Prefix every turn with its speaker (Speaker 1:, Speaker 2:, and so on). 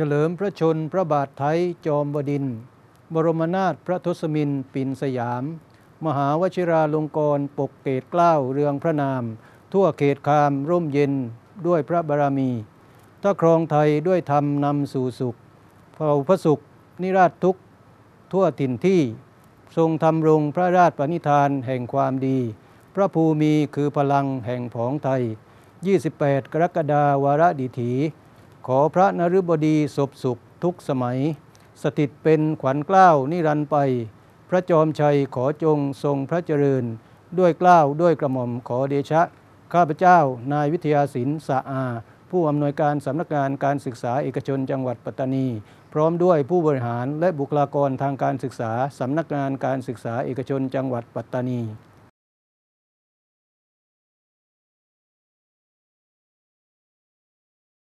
Speaker 1: เฉลิมพระชนพระบาทไทยจอมบดิน บรมนาถพระทศมินปินสยาม มหาวชิราลงกรปกเกตเกล้าเรืองพระนาม ทั่วเขตคามร่มเย็นด้วยพระบารมีถ้าครองไทยด้วยธรรมนำสู่สุขเผ่าพระสุข นิราชทุกทั่วถิ่นที่ ทรงทำรงพระราชปณิธานแห่งความดี พระภูมิคือพลังแห่งผองไทย 28 กรกฎาวาระดิถี ขอพระนฤบดีศพสุขทุกสมัย สถิตเป็นขวัญเกล้าวนิรันไป พระจอมชัยขอจงทรงพระเจริญ ด้วยเกล้าวด้วยกระหม่อมขอเดชะ ข้าพเจ้า นายวิทยาศิลป์สะอา ผู้อำนวยการสำนักงานการศึกษาเอกชนจังหวัดปัตตานี พร้อมด้วยผู้บริหารและบุคลากรทางการศึกษาสำนักงานการศึกษาเอกชนจังหวัดปัตตานี